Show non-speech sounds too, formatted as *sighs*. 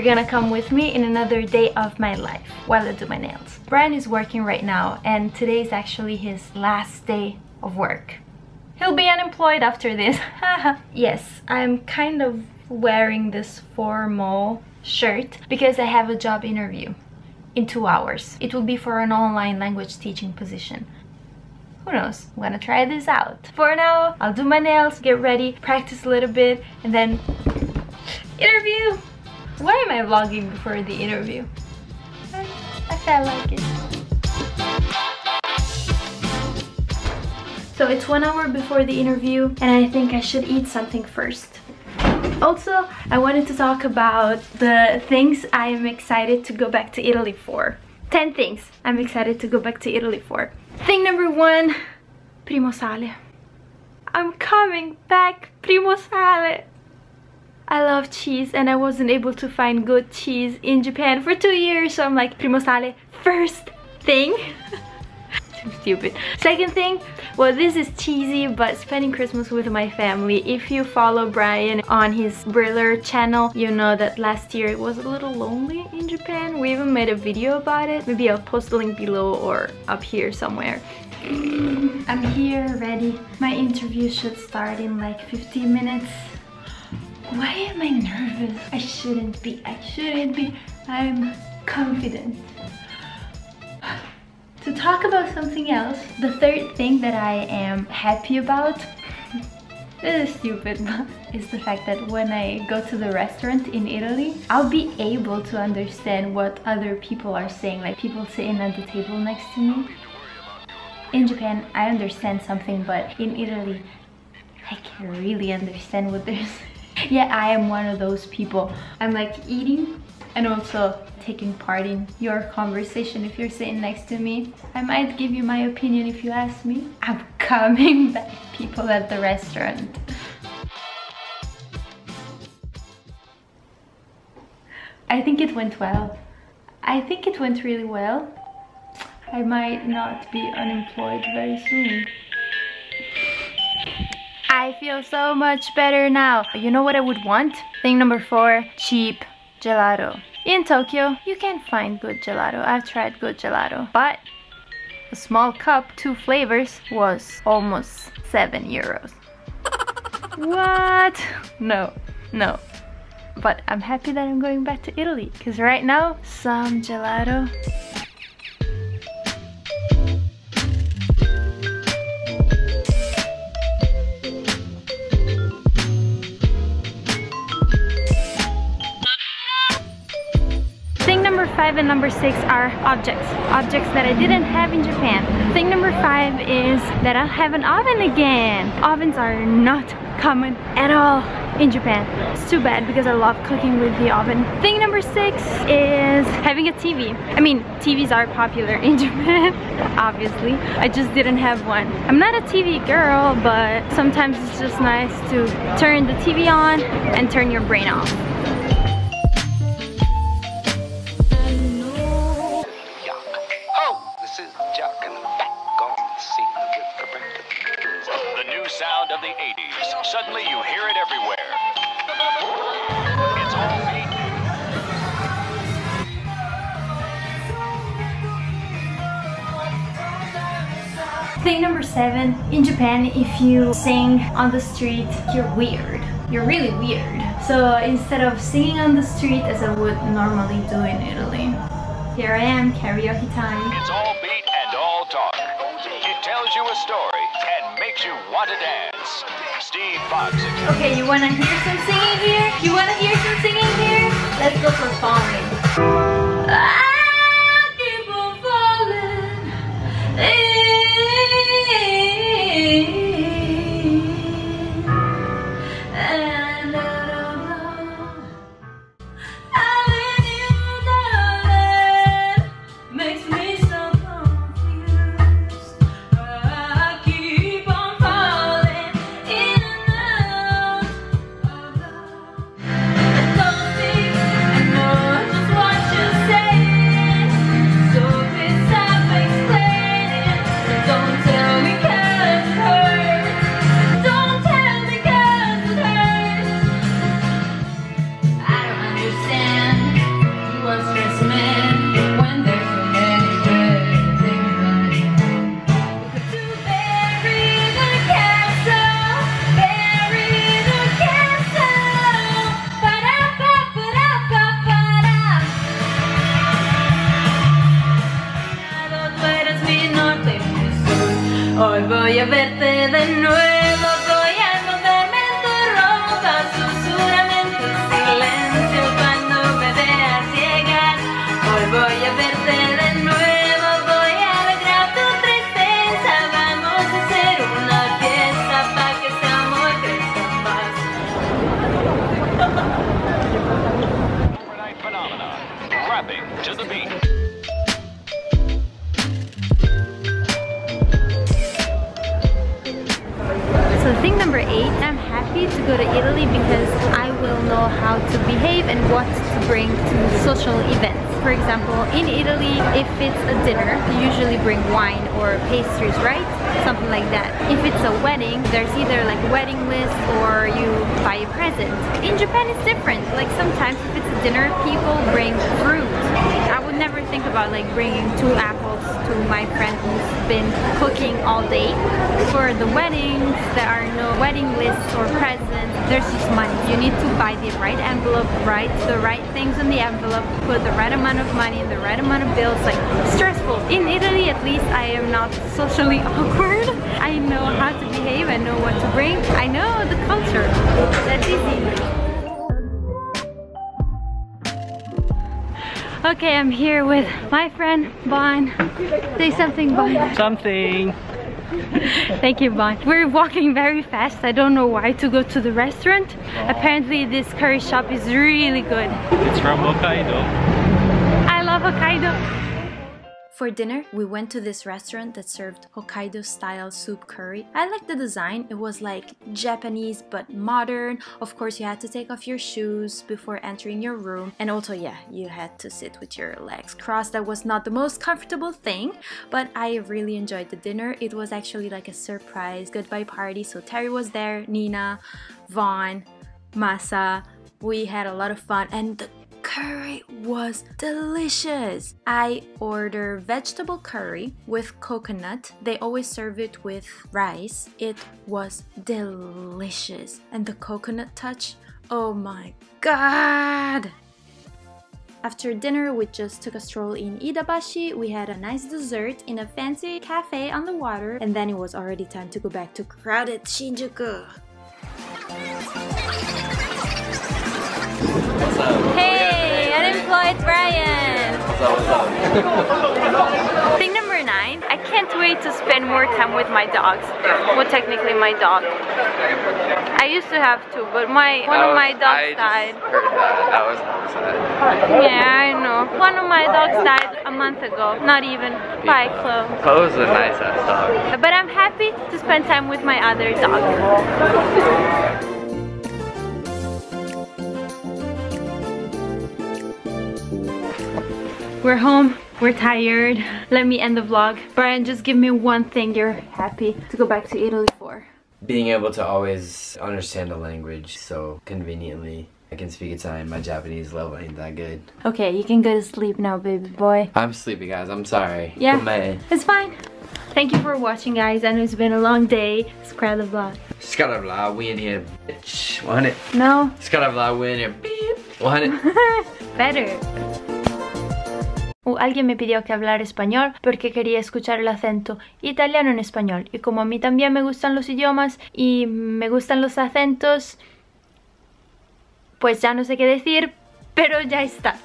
you're gonna come with me in another day of my life while I do my nails. Brian is working right now and today is actually his last day of work. He'll be unemployed after this. *laughs* yes, I'm kind of wearing this formal shirt because I have a job interview in two hours. It will be for an online language teaching position. Who knows? I'm gonna try this out. For now, I'll do my nails, get ready, practice a little bit, and then interview! Why am I vlogging before the interview? I, I felt like it. So it's one hour before the interview and I think I should eat something first. Also, I wanted to talk about the things I am excited to go back to Italy for. 10 things I'm excited to go back to Italy for. Thing number one, Primo Sale. I'm coming back, Primo Sale. I love cheese and I wasn't able to find good cheese in Japan for two years so I'm like Primo Sale first thing. *laughs* Stupid. Second thing well this is cheesy but spending Christmas with my family. If you follow Brian on his Briller channel you know that last year it was a little lonely in Japan. We even made a video about it. Maybe I'll post the link below or up here somewhere. I'm here ready. My interview should start in like 15 minutes why am I nervous? I shouldn't be. I shouldn't be. I'm confident. *sighs* To talk about something else, the third thing that I am happy about *laughs* this is stupid, *laughs* but is the fact that when I go to the restaurant in Italy, I'll be able to understand what other people are saying, like people sitting at the table next to me. In Japan, I understand something, but in Italy, I can really understand what they're *laughs* saying yeah i am one of those people. I'm like eating and also taking part in your conversation. If you're sitting next to me i might give you my opinion if you ask me. I'm *laughs* coming back. People at the restaurant. I think it went well. I think it went really well. I might not be unemployed very soon I feel so much better now. You know what I would want? Thing number four, cheap gelato. In Tokyo, you can find good gelato. I've tried good gelato. But a small cup, two flavors, was almost seven euros. what? No, no. But I'm happy that I'm going back to Italy because right now, some gelato and number six are objects. Objects that I didn't have in Japan. Thing number five is that I have an oven again. Ovens are not common at all in Japan. It's too bad because I love cooking with the oven. Thing number six is having a TV. I mean, TVs are popular in *laughs* Japan, obviously. I just didn't have one. I'm not a TV girl, but sometimes it's just nice to turn the TV on and turn your brain off. Suddenly you hear it everywhere. It's all Thing number seven, in Japan, if you sing on the street, you're weird. You're really weird. So instead of singing on the street as I would normally do in Italy, here I am, karaoke time. It's all beat and all talk. It tells you a story and makes you want to dance. Okay, you wanna hear some singing here? You wanna hear some singing here? Let's go for falling. Ah! Hoy voy to go to Italy because I will know how to behave and what to bring to social events. For example, in Italy, if it's a dinner, you usually bring wine or pastries, right? Something like that. If it's a wedding, there's either like a wedding list or you buy a present. In Japan, it's different. Like sometimes if it's a dinner, people bring fruit. I would never think about like bringing two apples to my friend who's been cooking all day. For the weddings, there are no wedding lists or presents. There's just money. You need to buy the right envelope, write the right things in the envelope, put the right amount of money, the right amount of bills. Like stressful. In Italy, at least, I am not socially *laughs* awkward. I know how to behave. I know what to bring. I know the culture. That's easy. Okay, I'm here with my friend Bon. Say something, Bon. Something. Thank you, Bon. We're walking very fast. I don't know why to go to the restaurant. Apparently, this curry shop is really good. It's from Hokkaido. I love Hokkaido. For dinner, we went to this restaurant that served Hokkaido style soup curry. I liked the design. It was like Japanese but modern. Of course, you had to take off your shoes before entering your room. And also, yeah, you had to sit with your legs crossed. That was not the most comfortable thing, but I really enjoyed the dinner. It was actually like a surprise goodbye party. So Terry was there, Nina, Vaughn, Masa. We had a lot of fun and the curry was delicious. I order vegetable curry with coconut. They always serve it with rice. It was delicious. And the coconut touch, oh my god! After dinner, we just took a stroll in Iidabashi. We had a nice dessert in a fancy cafe on the water, and then it was already time to go back to crowded Shinjuku. *laughs* Thing number nine, I can't wait to spend more time with my dogs. Well, technically my dog. I used to have two, but my one of my dogs died. Heard that. That was sad. Yeah, I know. One of my dogs died a month ago. Not even. Bye, Chloe. Chloe's a nice ass dog. But I'm happy to spend time with my other dog. We're home. We're tired. Let me end the vlog. Brian, just give me one thing you're happy to go back to Italy for. being able to always understand the language so conveniently. I can speak Italian. My Japanese level ain't that good. Okay, you can go to sleep now, baby boy. I'm sleepy, guys. I'm sorry. Yeah. Come It's fine. Thank you for watching, guys. I know it's been a long day. Vlog. Skadavla, we in here, bitch. 100. No? Skadavla, we in here, beep. 100. *laughs* Better. Alguien me pidió que hablara español porque quería escuchar el acento italiano en español. Y como a mí también me gustan los idiomas y me gustan los acentos, pues ya no sé qué decir, pero ya está.